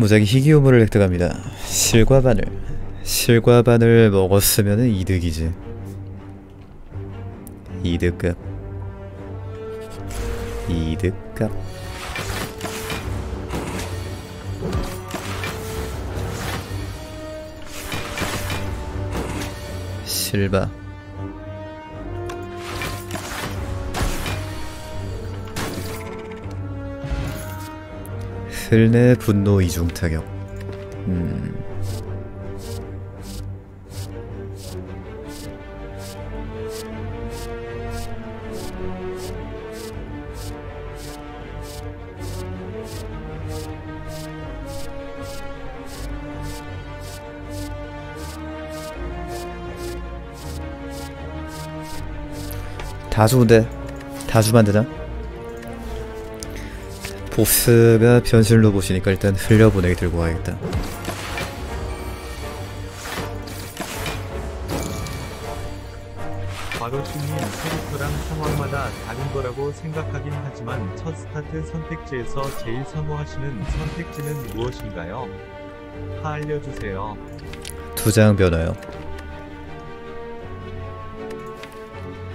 무작위 희귀우물을 획득합니다. 실과 바늘. 실과 바늘 먹었으면 이득이지. 이득값. 이득값. 실바. 슬내 분노 이중 타격. 음. 다 좋은데 다 주면 안 되나? 보스가 변신 로봇이니까 일단 흘려보내기 들고 가야겠다. 과로심님 캐릭터랑 상황마다 다른 거라고 생각하긴 하지만 첫 스타트 선택지에서 제일 선호하시는 선택지는 무엇인가요? 하 알려주세요. 두 장 변화요.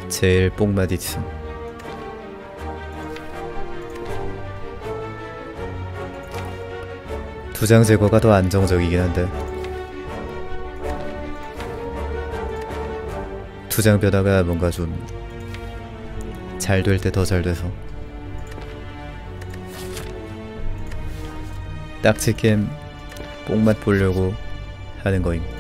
제일 뽕마디츠. 두 장 제거가 더 안정적이긴 한데 두 장 변화가 뭔가 좀 잘 될 때 더 잘 돼서 딱지캠 뽕맛 보려고 하는 거임.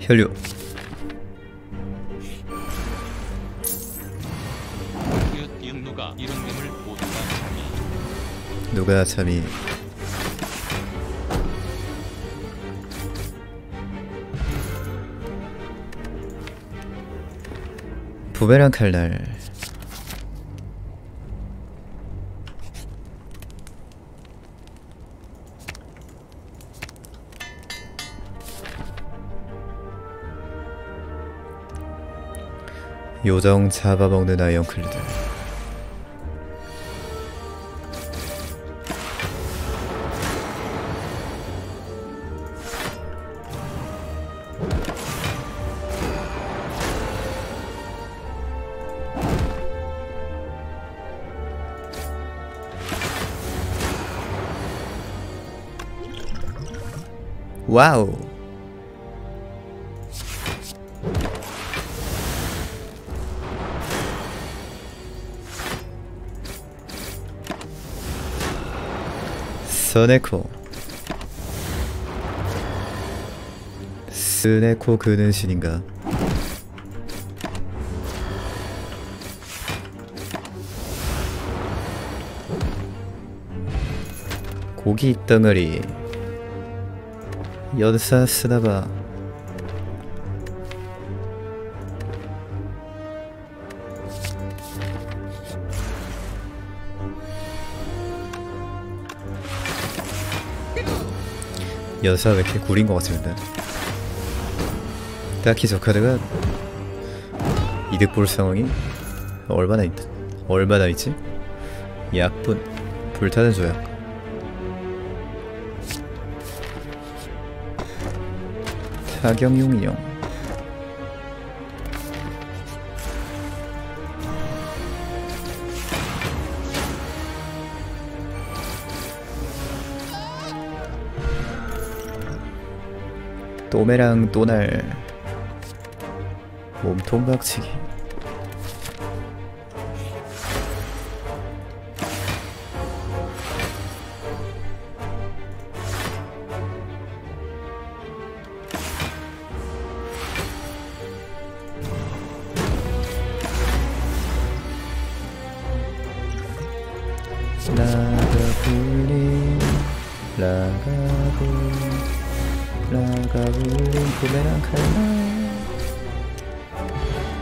혈류. 그 이응누가 이런 mem을 모두가 참이 누가 참이. 부메랑 칼날 요정 잡아먹는 아이언클리드. 와우 서네코. 스네코 그는 신인가? 고기 덩어리. 연사 쓰나봐 연사 왜 이렇게 구린 것 같습니다. 딱히 저 카드가 이득 볼 상황이 얼마나 있 얼마나 있지? 약분 불타는 조약 타격용 인형 또메랑 또날 몸통 박치기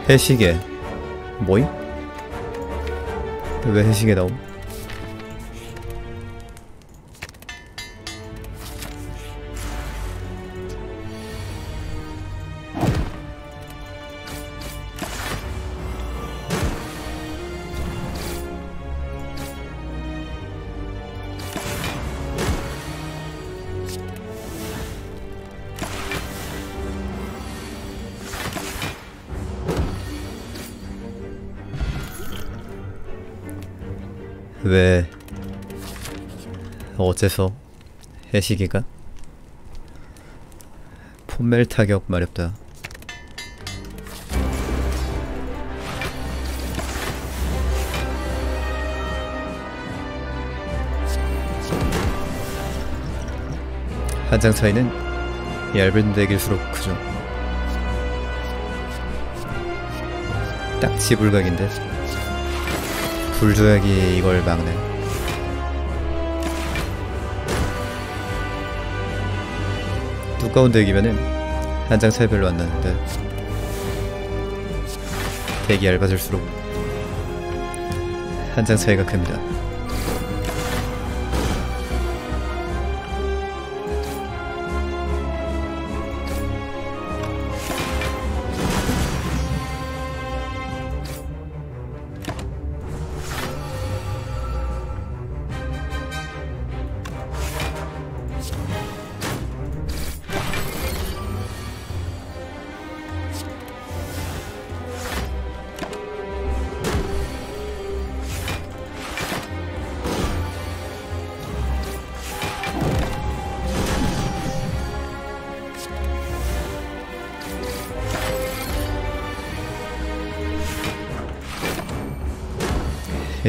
해시계 뭐임? 왜 해시계 나옴? 왜 어째서 해시기가 폰멜 타격 마렵다. 한 장 차이는 얇은 덱일수록 크죠. 딱 지 불각인데 불조약이 이걸 막네. 두꺼운 덱이면은 한 장 차이 별로 안 나는데 덱이 얇아질수록 한 장 차이가 큽니다.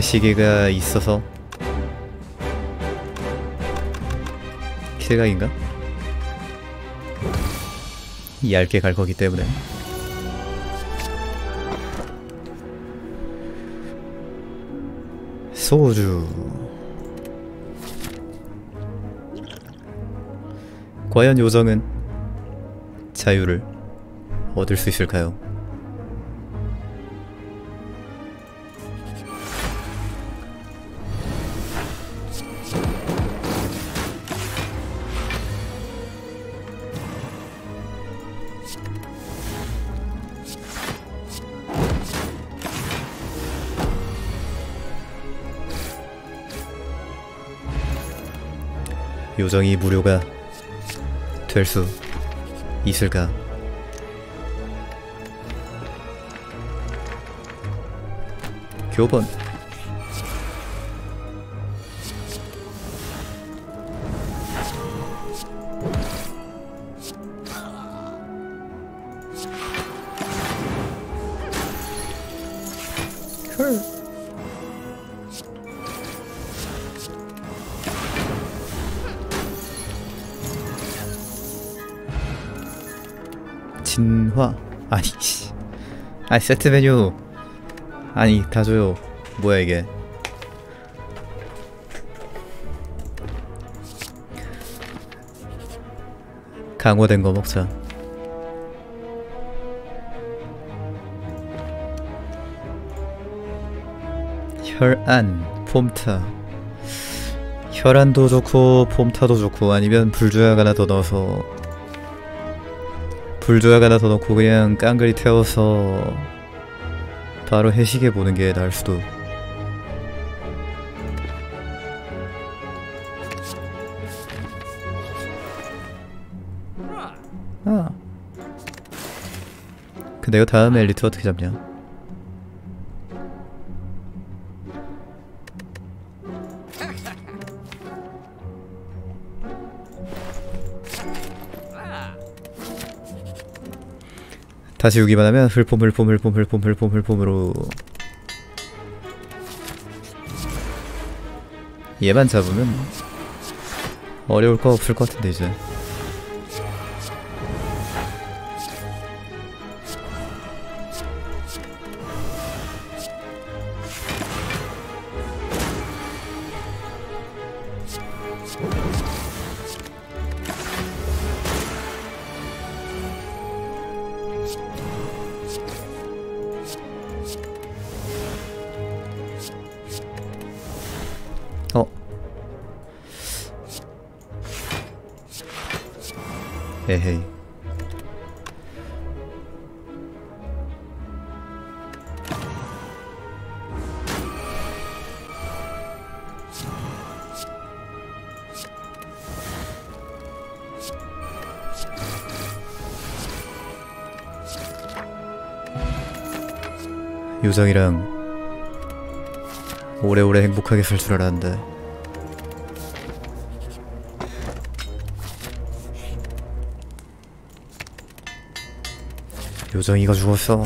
시계가 있어서 킬각인가? 얇게 갈 거기 때문에 소주 과연 요정은 자유를 얻을 수 있을까요? 요정이 무료가 될 수 있을까? 교본 진화? 아니 씨. 아니 세트 메뉴. 아니 다 줘요. 뭐야 이게? 강화된 거 먹자. 혈안 폼타. 혈안도 좋고 폼타도 좋고 아니면 불조약 하나 더 넣어서 불조약 하나 더 넣고 그냥 깡그리 태워서 바로 해시계 보는 게 나을 수도. 아. 근데 이거 다음 엘리트 어떻게 잡냐 다시 오기만 하면 흘폼 흘폼 흘폼 흘폼 흘폼 흘폼으로. 얘만 잡으면 어려울 거 없을 것 같은데 이제 요정이랑 오래오래 행복하게 살 줄 알았는데. 요정이가 죽었어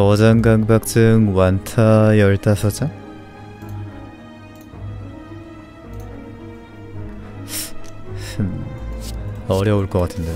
저장 강박증 완타 15장? 흠, 어려울 것 같은데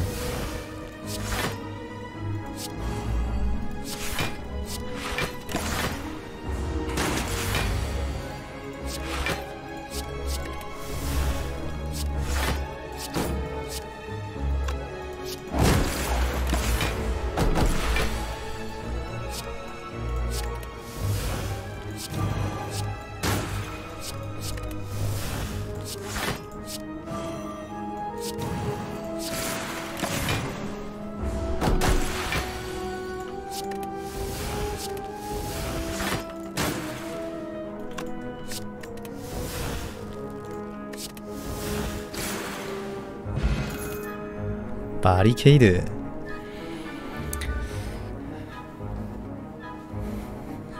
바리케이드.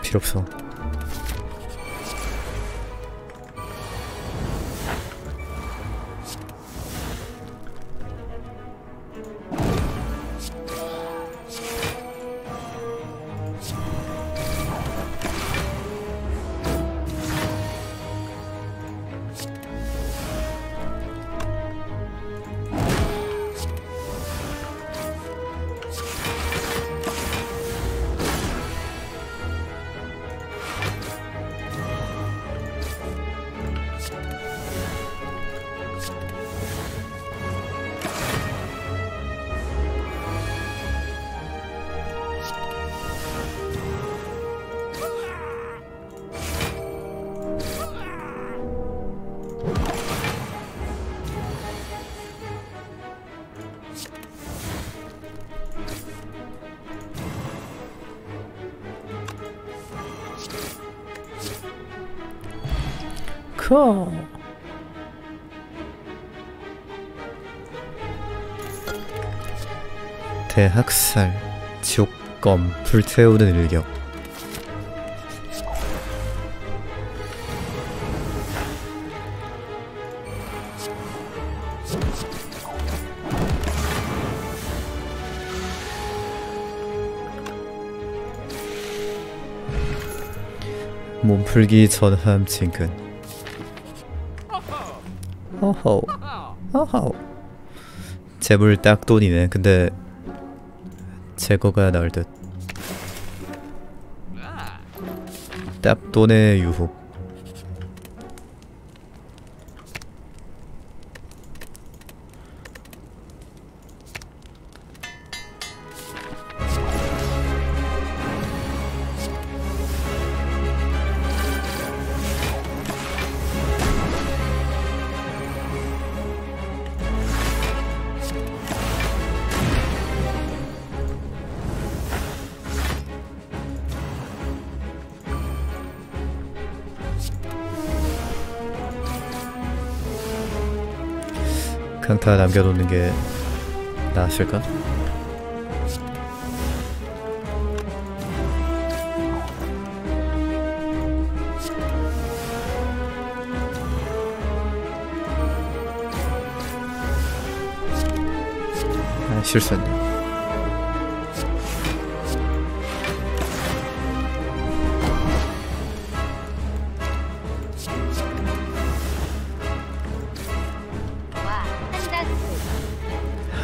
필요 없어 커 대학살 지옥검 불태우는 일격 몸풀기 전함 진근 어허 어허 재물 딱 돈이네. 근데 제거가 나을 듯. 딱 돈의 유혹 강타 남겨놓는 게 나았을까? 아, 실수했네.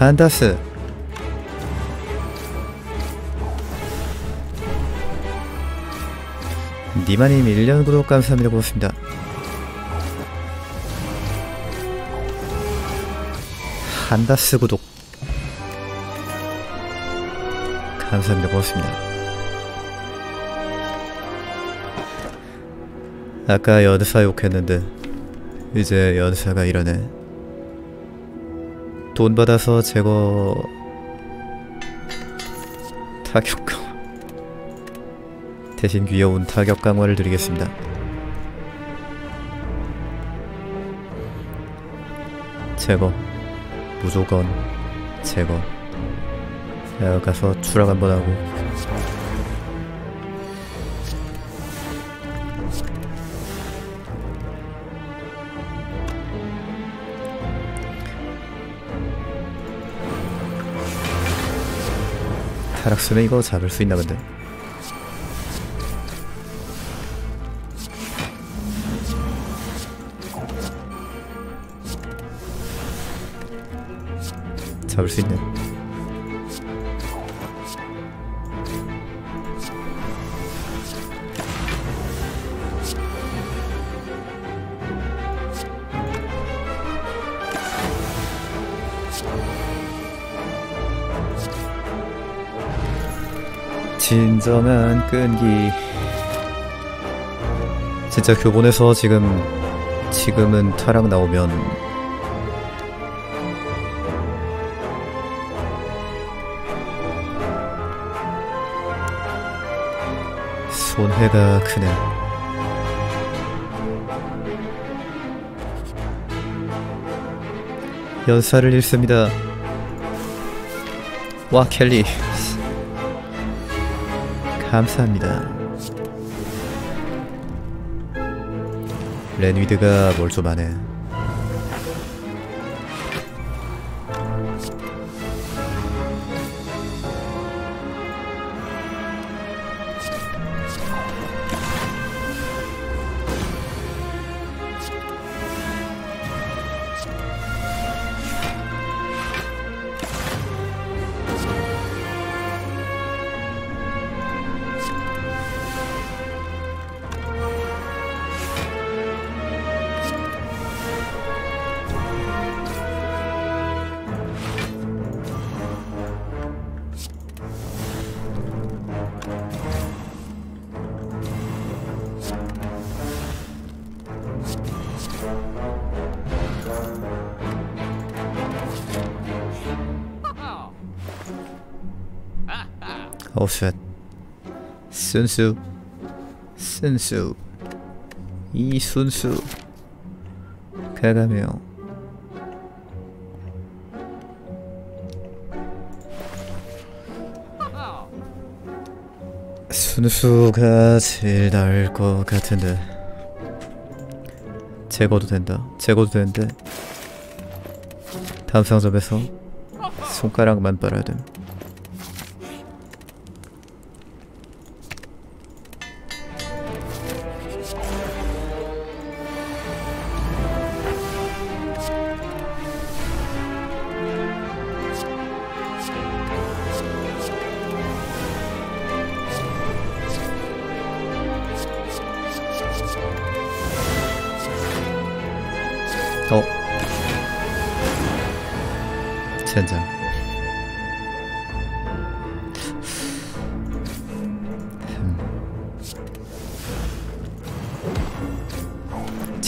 한다스. 니마님 1년 구독 감사합니다. 고맙습니다. 한다스 구독. 감사합니다. 고맙습니다. 아까 여드사 욕했는데 이제 연사가 이러네. 돈 받아서 제거 타격 강화 대신 귀여운 타격 강화를 드리겠습니다. 제거. 무조건 제거. 자, 가서 추락 한번 하고 타락수는 이거 잡을 수 있나 본데. 잡을 수 있네 진정한 끈기. 진짜 교본에서 지금 지금은 타락 나오면 손해가 크네. 연사를 잃습니다. 와 켈리 감사합니다. 렌위드가 뭘 좀 하네. 오쉣 순수 순수. 이 순수. 가가며 순수가 제일 나을 것 같은데. 제거도 된다. 제거도 되는데. 다음 상점에서 손가락만 빨아야 됨. 어.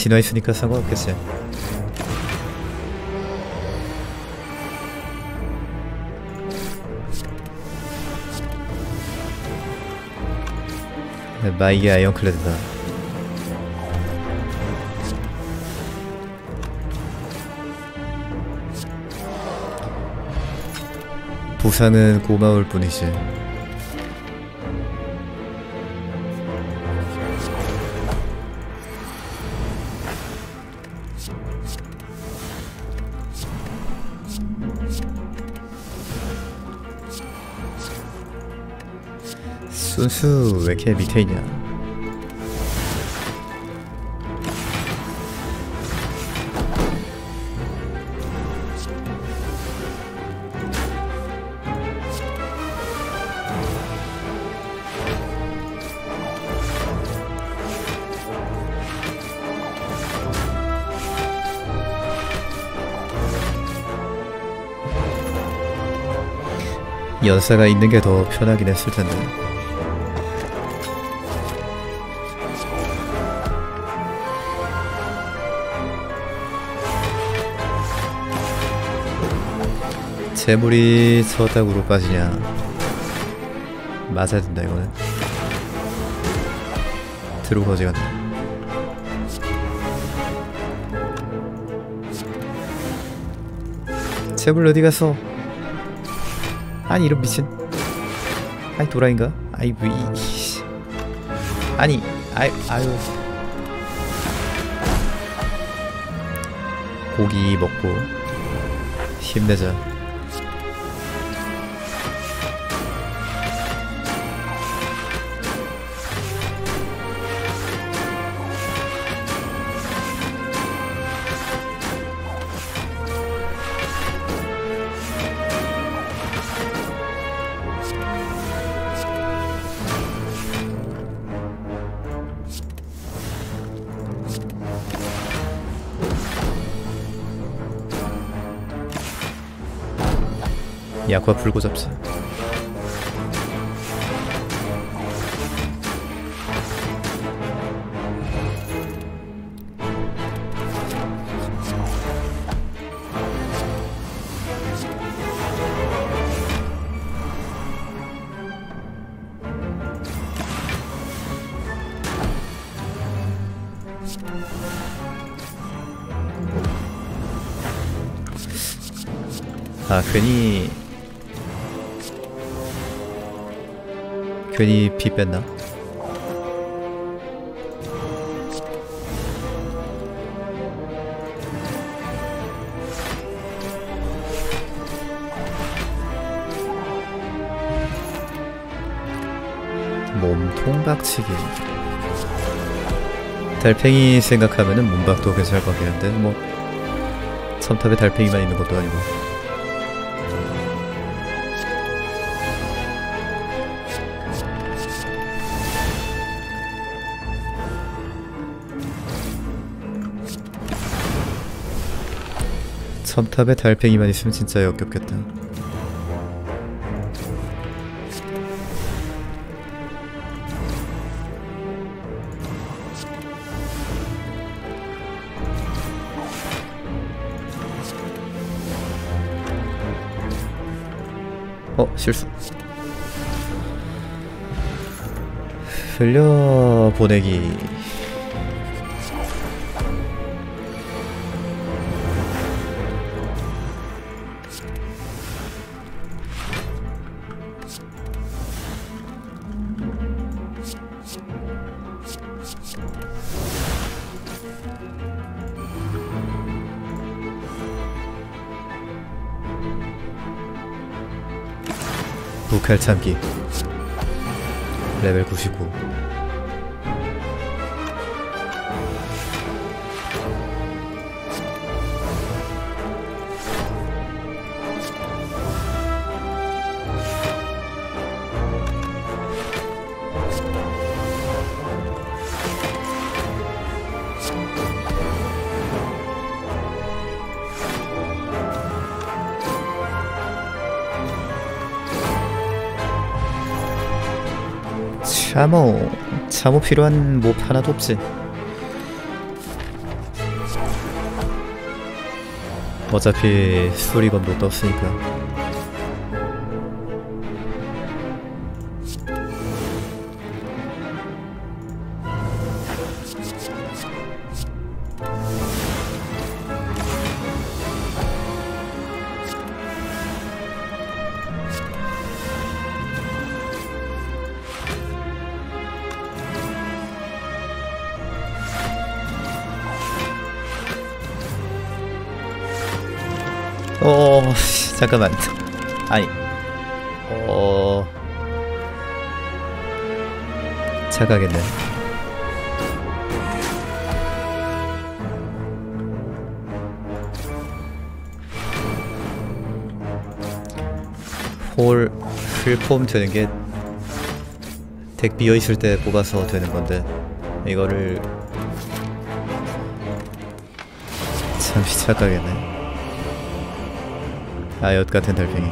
진화 있으니까 상관없겠지. 마이게 아이언클레드다. 부상은 고마울 뿐이지. 순수 왜 이렇게 밑에 있냐? 연사가 있는 게 더 편하긴 했을 텐데. 재물이 저닥으로 빠지냐. 맞아야 된다 이거는. 들어 거지 같네. 재물 어디 갔어? 아니 이런 미친. 아니 도라인가? 아이 뭐 이, 씨. 아니 아이 아유. 고기 먹고 힘내자 약화 풀고 잡자 아 괜히 괜히 피 뺐나? 몸통 박치기 달팽이 생각하면은 몸박도 괜찮을 것 같긴 한데 뭐 첨탑에 달팽이만 있는 것도 아니고 첨탑에 달팽이만 있으면 진짜 역겹겠다. 어 실수. 흘려 보내기. 북할 참기. 레벨 99 참호 참호 필요한 몹 하나도 없지. 어차피 수리검도 떴으니까 잠깐만. 아니. 어. 착각했네. 홀 풀폼 되는 게 덱 비어있을 때 뽑아서 되는 건데 이거를. 잠시 착각했네 아 엿같은 달팽이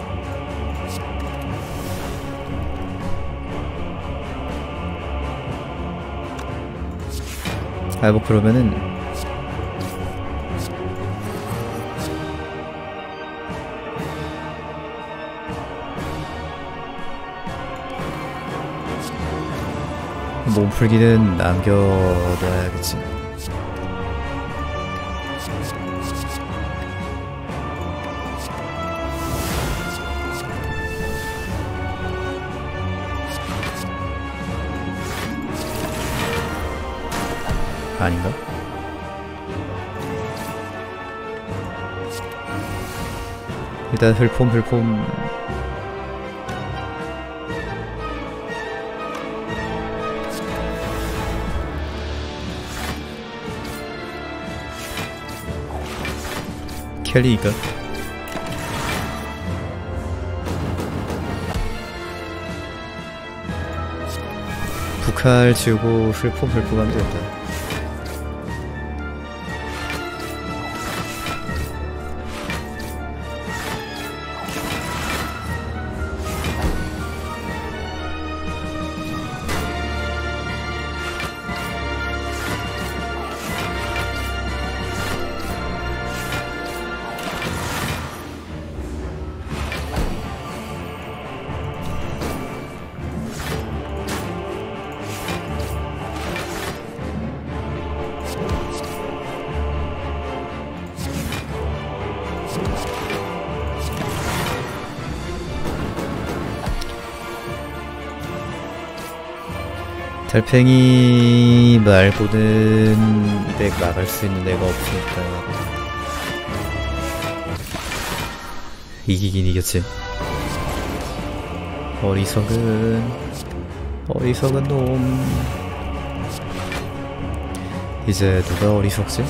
아이고 그러면은 몸풀기는 남겨둬야겠지. 아닌가? 일단 흘폼 흘폼 켈리가? 북할 지우고 흘폼 흘폼 하면 되겠다 달팽이 말고는 이 덱 막을 수 있는 애가 없으니까. 이기긴 이겼지. 어리석은 어리석은 놈. 이제 누가 어리석지?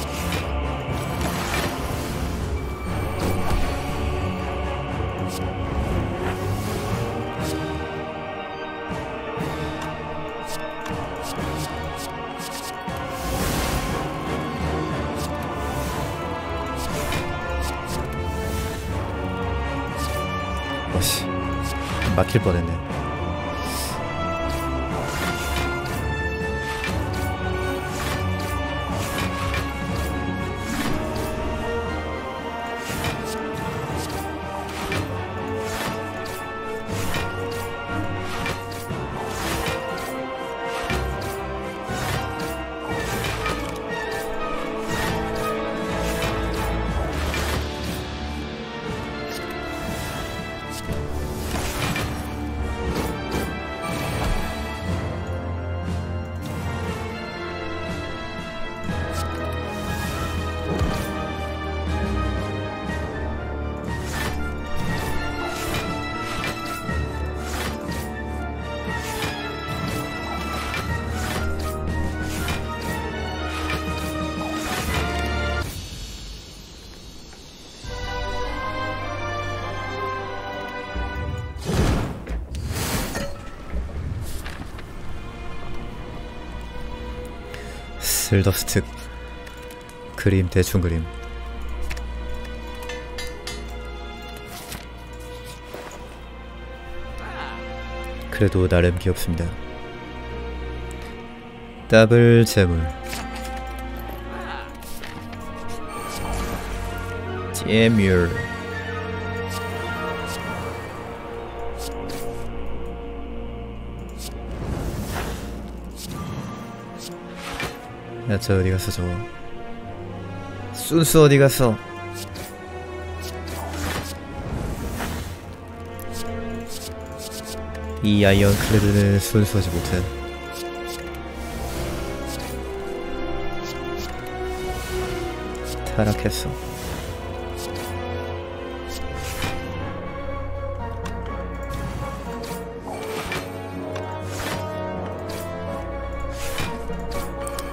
막 슬더스틱 그림 대충 그림. 그래도 나름 귀엽습니다. 더블 재물. 재물 야 저 어디 갔어 저거? 순수 어디 갔어? 이 아이언 클레드는 순수하지 못해. 타락했어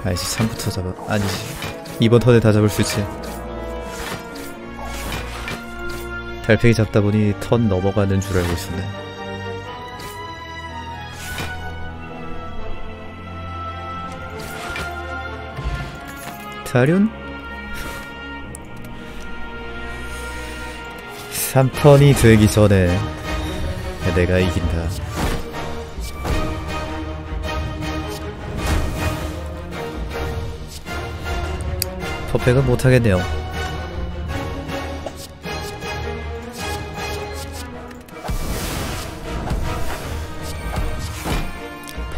아이씨 3부터 잡아 아니지 이번 턴에 다 잡을 수 있지. 달팽이 잡다 보니 턴 넘어가는 줄 알고 있었네. 다륜? 3턴이 되기 전에 내가 이긴다 컷백은 못하겠네요.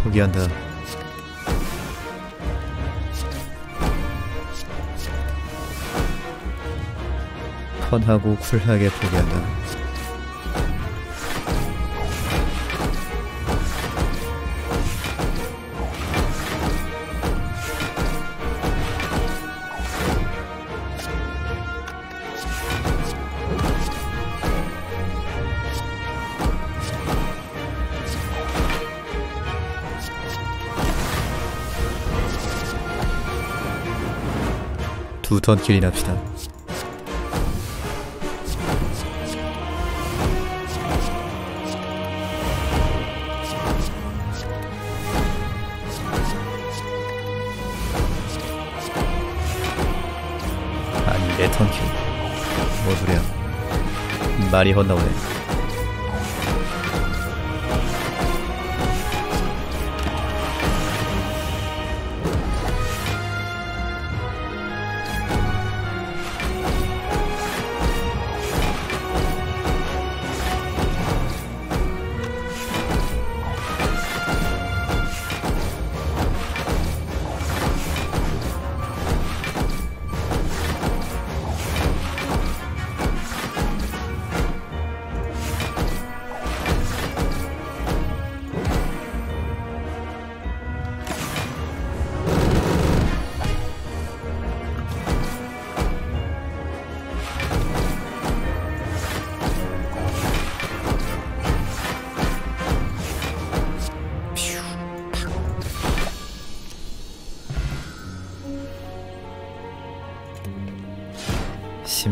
포기한다. 펀하고 쿨하게 포기한다. 두 턴길이 납시다. 아니, 내 턴킬. 뭐 소리야. 말이 헛나오네.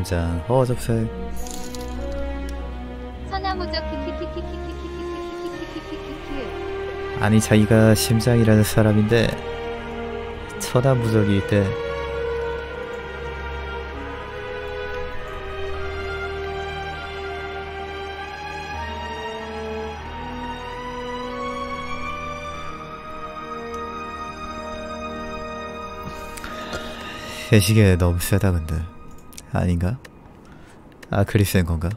짜잔 어 접색 선나무적 아니 자기가 심장이라는 사람인데 천하무적일 때 대시계 너무 세다 근데. 아닌가? 아 그리스인 건가?